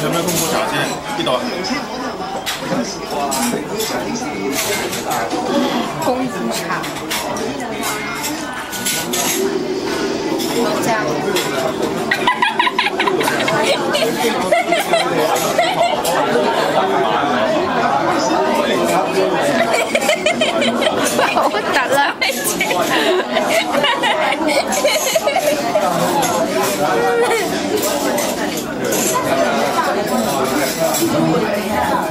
全被共同条件一刀。功夫茶。嗯嗯嗯 Absolutely.